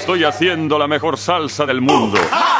estoy haciendo la mejor salsa del mundo. ¡Ah!